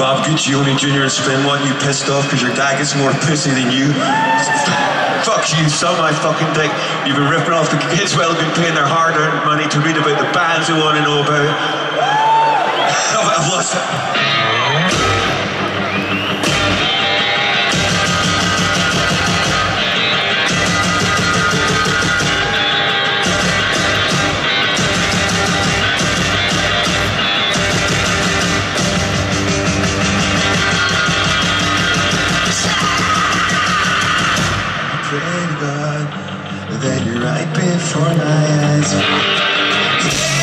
Bob Guccione Jr. and Spin want you pissed off because your dad gets more pussy than you. Fuck you, son my fucking dick. You've been ripping off the kids while they've been paying their hard-earned money to read about the bands they want to know about. I've lost it. right before my eyes.